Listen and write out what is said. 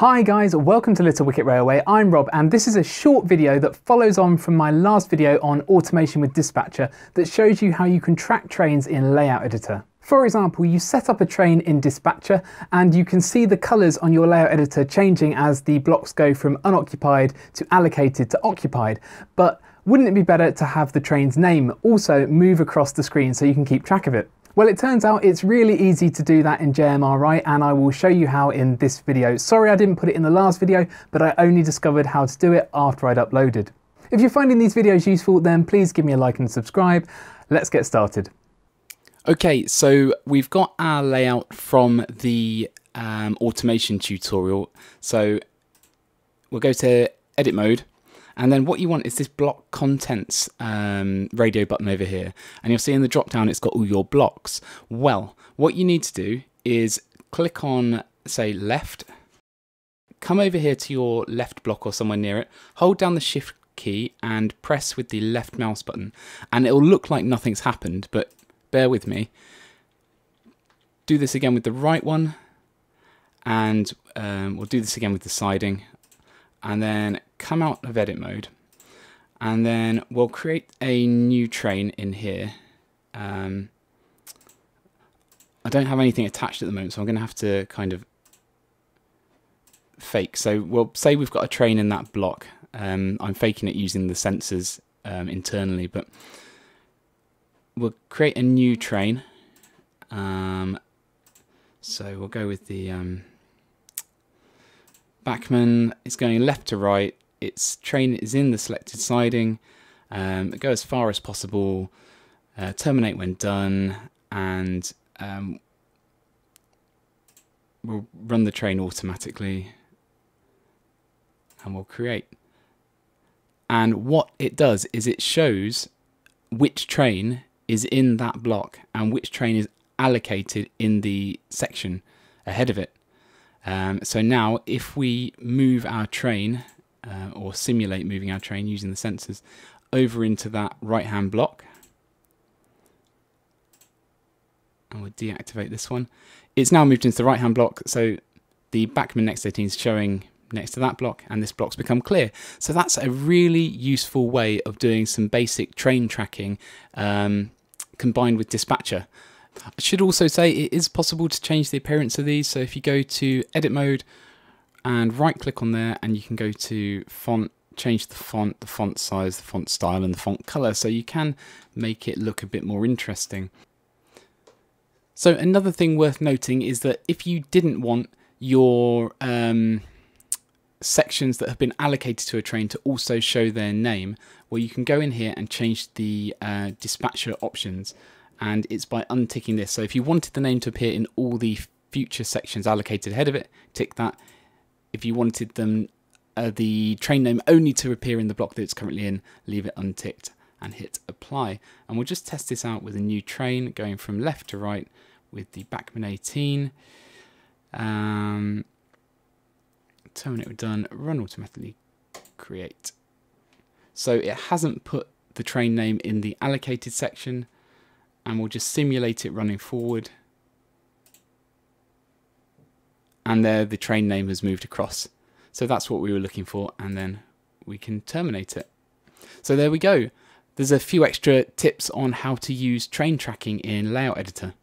Hi guys, welcome to Little Wicket Railway. I'm Rob and this is a short video that follows on from my last video on automation with Dispatcher that shows you how you can track trains in Layout Editor. For example, you set up a train in Dispatcher and you can see the colours on your layout editor changing as the blocks go from unoccupied to allocated to occupied. But wouldn't it be better to have the train's name also move across the screen so you can keep track of it? Well, it turns out it's really easy to do that in JMRI and I will show you how in this video. Sorry I didn't put it in the last video, but I only discovered how to do it after I'd uploaded. If you're finding these videos useful, then please give me a like and subscribe. Let's get started. Okay, so we've got our layout from the um, automation tutorial. So we'll go to edit mode and then what you want is this block contents um, radio button over here. And you'll see in the drop down it's got all your blocks. Well, what you need to do is click on, say, left. Come over here to your left block or somewhere near it. Hold down the shift key and press with the left mouse button. And it'll look like nothing's happened, but bear with me. Do this again with the right one. And um, we'll do this again with the siding and then come out of edit mode and then we'll create a new train in here. Um, I don't have anything attached at the moment, so I'm going to have to kind of fake. So we'll say we've got a train in that block. Um, I'm faking it using the sensors um, internally, but we'll create a new train. Um, so we'll go with the um, Bachmann is going left to right. Its train is in the selected siding. Um, go as far as possible. Uh, terminate when done, and um, we'll run the train automatically, and we'll create. And what it does is it shows which train is in that block and which train is allocated in the section ahead of it. Um, so now if we move our train uh, or simulate moving our train using the sensors over into that right hand block and we'll deactivate this one. It's now moved into the right hand block so the Bachmann Next 18 is showing next to that block and this block's become clear. So that's a really useful way of doing some basic train tracking um, combined with dispatcher. I should also say it is possible to change the appearance of these. So if you go to edit mode and right click on there and you can go to font, change the font, the font size, the font style and the font color. So you can make it look a bit more interesting. So another thing worth noting is that if you didn't want your um, sections that have been allocated to a train to also show their name, well you can go in here and change the uh, dispatcher options and it's by unticking this. So if you wanted the name to appear in all the future sections allocated ahead of it, tick that. If you wanted them uh, the train name only to appear in the block that it's currently in, leave it unticked and hit apply. And we'll just test this out with a new train going from left to right with the Bachmann 18. Um, terminate we're done, run automatically, create. So it hasn't put the train name in the allocated section, and we'll just simulate it running forward. And there the train name has moved across. So that's what we were looking for and then we can terminate it. So there we go. There's a few extra tips on how to use train tracking in Layout Editor.